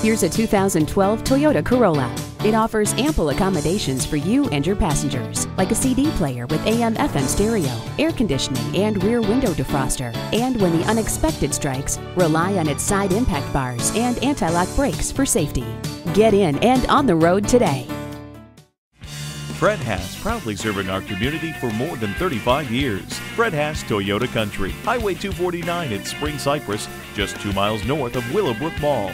Here's a 2012 Toyota Corolla. It offers ample accommodations for you and your passengers, like a CD player with AM FM stereo, air conditioning, and rear window defroster. And when the unexpected strikes, rely on its side impact bars and anti lock brakes for safety. Get in and on the road today. Fred Haas, proudly serving our community for more than 35 years. Fred Haas Toyota Country, Highway 249 at Spring Cypress, just two miles north of Willowbrook Mall.